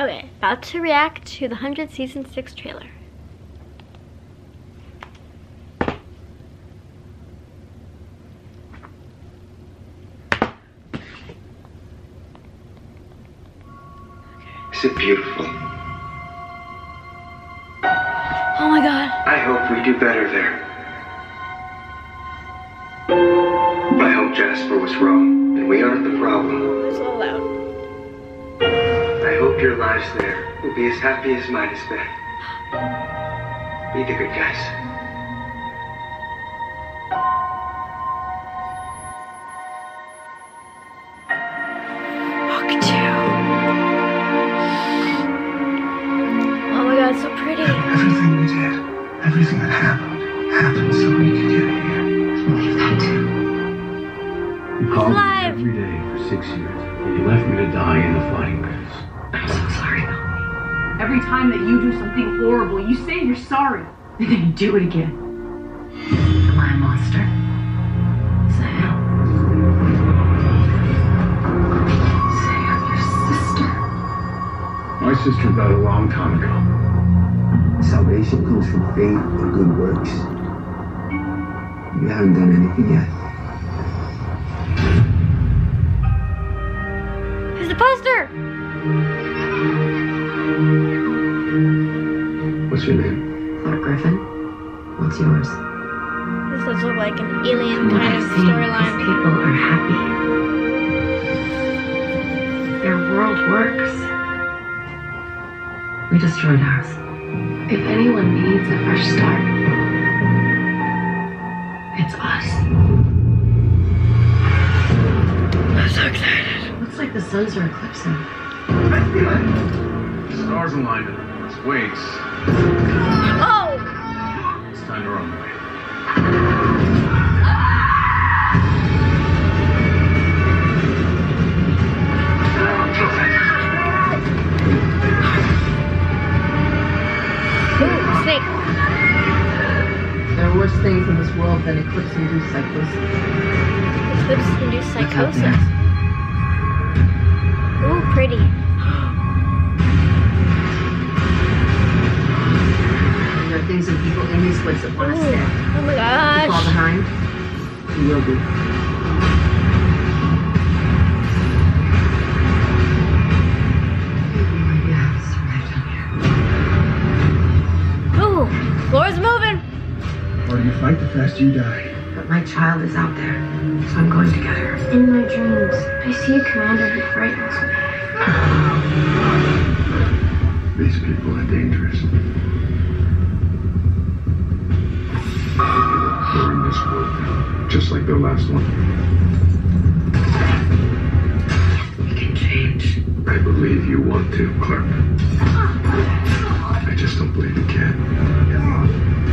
Okay, about to react to the 100 Season 6 trailer. Is it beautiful? Oh my god. I hope we do better there. I hope Jasper was wrong, and we aren't the problem. It's a little loud. I hope your lives there will be as happy as mine has been. Be the good guys. Every time that you do something horrible, you say you're sorry. And then you do it again. Am I a monster? Sam. Sam, your sister. My sister died a long time ago. Salvation comes from faith and good works. You haven't done anything yet. What's yours? This does look like an alien From what kind of I've seen, these storyline. people are happy. Their world works. We destroyed ours. If anyone needs a fresh start, it's us. I'm so excited. Looks like the suns are eclipsing. The Stars aligned. It's waits. Oh! In this world than eclipse-induced psychosis. Eclipse induced psychosis. Ooh, pretty. There are things and people in these places that want to stay. Oh my You fall gosh. behind, you will be. Fight, the faster you die. But my child is out there, so I'm going to get her. In my dreams, I see a commander who frightens me. These people are dangerous. They're in this world now, just like the last one. We can change. I believe you want to, Clarke. I just don't believe you can.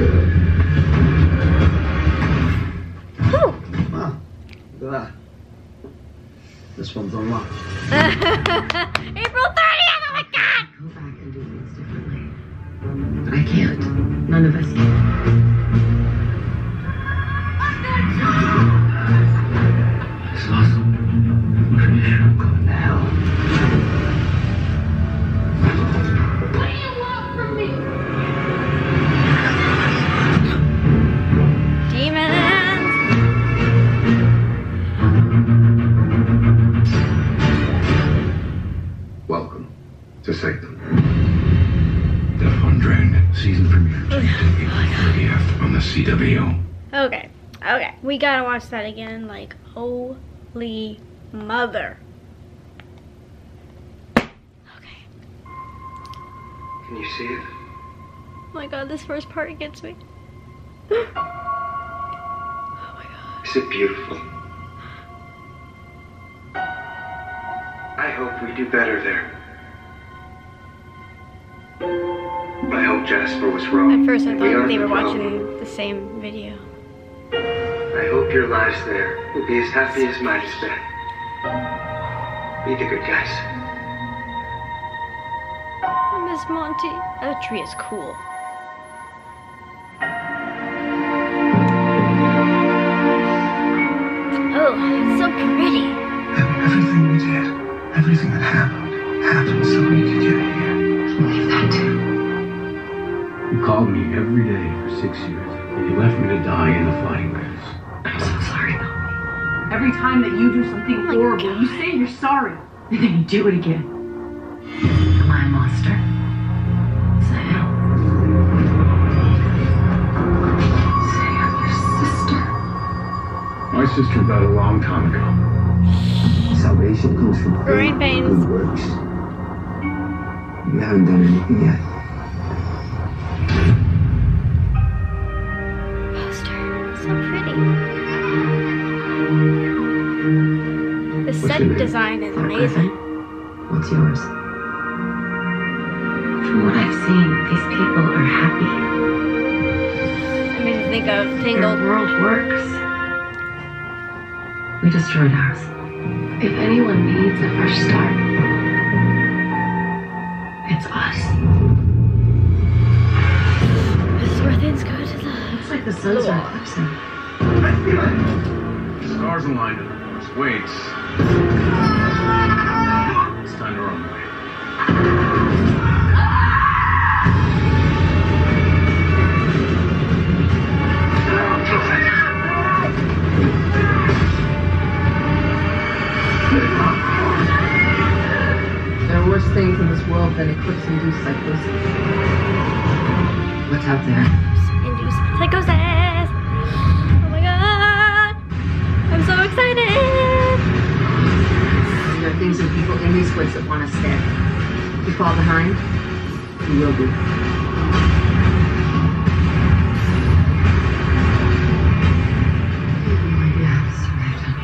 Ooh. This one's unlocked. April 30th, oh my god! Go back and do things differently. I can't. None of us can. CW. Okay, okay. We gotta watch that again. Like, holy mother. Okay. Can you see it? Oh my god, this first part gets me. oh my god. Is it beautiful? I hope we do better there. I hope Jasper was wrong. At first, I and we thought they were problem. watching the same video. I hope your lives there will be as happy as mine has been. Be the good guys. Miss Monty. That tree is cool. Every time that you do something Oh my horrible, you say you're sorry. And then you do it again. Am I a monster? Sam. Sam, your sister. My sister died a long time ago. Salvation comes from faith Growing and pains. good works. You haven't done anything yet. The What's set your name? design is amazing. Griffin. What's yours? From what I've seen, these people are happy. I mean, think of Tangled. Their Tangled. world works. We destroyed ours. If anyone needs a fresh start, it's us. This is where things go to the. Looks like the suns are eclipsing. Stars aligned in the force. Wait. What's out there? Induce psychosis. Oh my god. I'm so excited. There are things and people in these woods that want us dead. If we fall behind, you will be. Yes, right on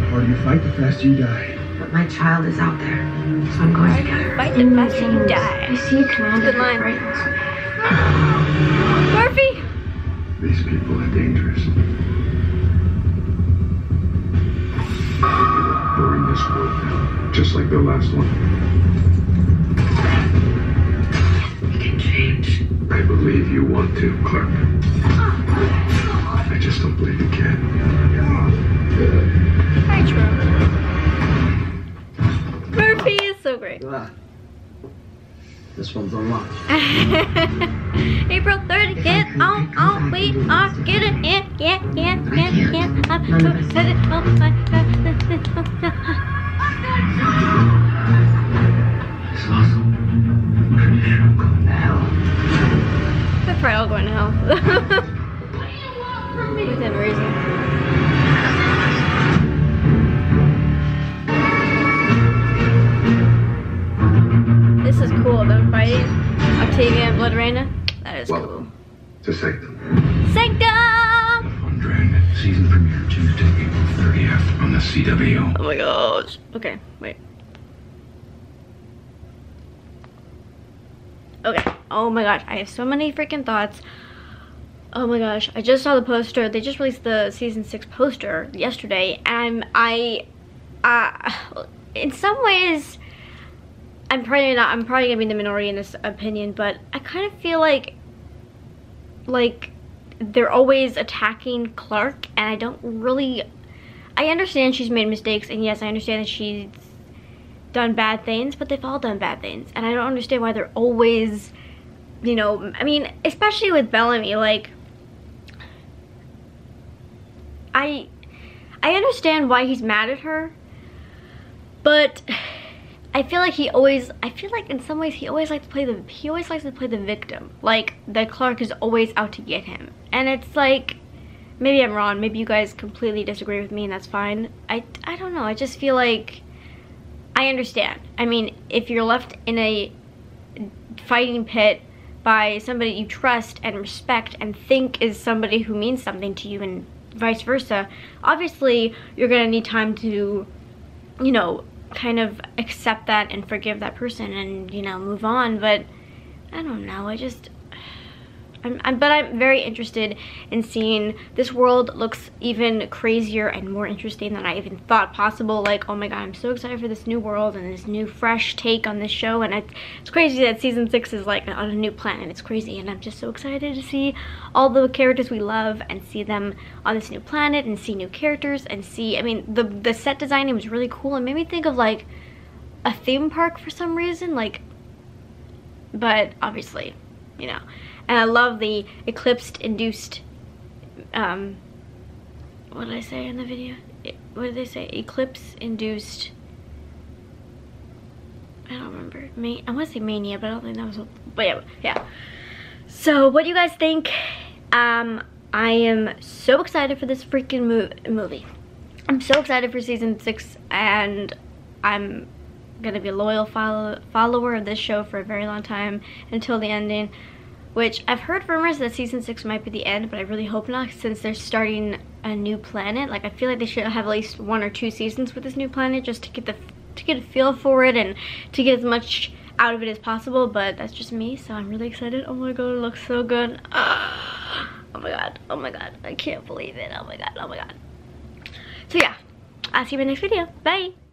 The harder you fight, the faster you die. Here. But my child is out there, so I'm going to get her. Fight the faster you die. I see a commander Good line. right next. Murphy. These people are dangerous. We're in this world now, just like the last one. We can change. I believe you want to, Clarke. I just don't believe you can. Ah. This one's unlocked. April 30th, get on, on, we are getting it, yeah, yeah, yeah, yeah. I'm. Oh my god. Awesome. I'm pretty sure I'm going to hell. They're probably all going to hell. To Sanctum. Sanctum! Season premiere Tuesday, April 30th on the CW. Oh my gosh. Okay, wait. Okay. Oh my gosh, I have so many freaking thoughts. Oh my gosh, I just saw the poster. They just released the season six poster yesterday, and I, uh, in some ways, I'm probably not. I'm probably gonna be in the minority in this opinion, but I kind of feel like, like, they're always attacking Clarke, and I don't really I understand she's made mistakes, and yes, I understand that she's done bad things, but they've all done bad things, and I don't understand why they're always, you know, I mean, especially with Bellamy, like, I, I understand why he's mad at her, but I feel like he always, I feel like in some ways he always likes to play the, he always likes to play the victim, like, that Clarke is always out to get him, and it's like, maybe I'm wrong. Maybe you guys completely disagree with me, and that's fine. I, I don't know. I just feel like I understand. I mean, if you're left in a fighting pit by somebody you trust and respect and think is somebody who means something to you, and vice versa, obviously you're gonna need time to, you know, kind of accept that and forgive that person and you know move on. But I don't know. I just I'm, I'm, but I'm very interested in seeing this world looks even crazier and more interesting than I even thought possible. Like, oh my god, I'm so excited for this new world and this new fresh take on this show. And it's, it's crazy that season six is like on a new planet. It's crazy, and I'm just so excited to see all the characters we love and see them on this new planet and see new characters and see. I mean, the the set designing was really cool and made me think of like a theme park for some reason. Like, but obviously, you know. And I love the eclipsed induced, um, what did I say in the video? What did they say? Eclipse induced, I don't remember. I want to say mania, but I don't think that was, but yeah, yeah. So what do you guys think? Um, I am so excited for this freaking mo movie. I'm so excited for season six and I'm gonna be a loyal follow follower of this show for a very long time until the ending which I've heard rumors that season 6 might be the end, but I really hope not since they're starting a new planet. Like I feel like they should have at least one or two seasons with this new planet just to get the to get a feel for it and to get as much out of it as possible, but that's just me, so I'm really excited. Oh my god, it looks so good. Oh my god, oh my god, I can't believe it. Oh my god, oh my god. So yeah, I'll see you in my next video. Bye!